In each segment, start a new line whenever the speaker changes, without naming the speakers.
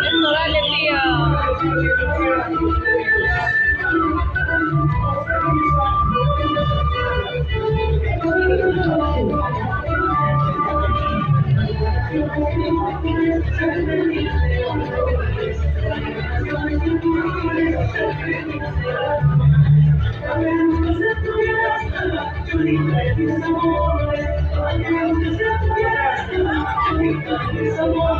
Eso, dale,
Come on.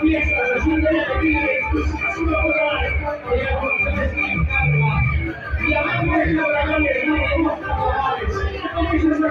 apoyando. Y los es la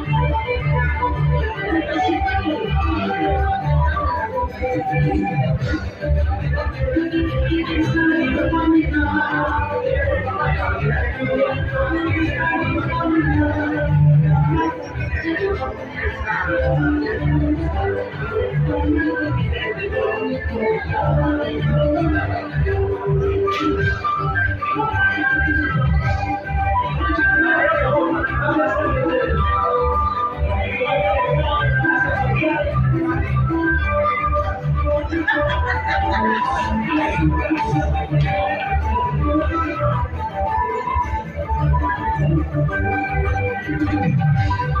I'm gonna. Thank you.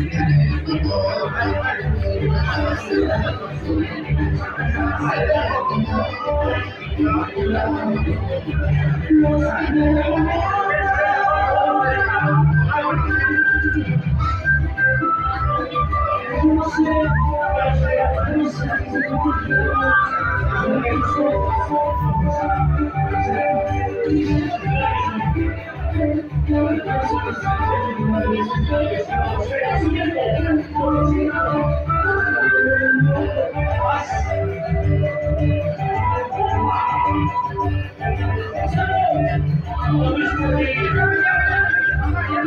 我羡慕，我感谢，感谢祖国。你说，我说，我说，我说，你说，你说，你说。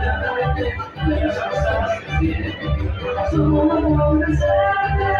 Thank you.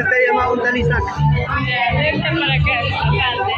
está llamando un talisac?
Vente para acá, adelante.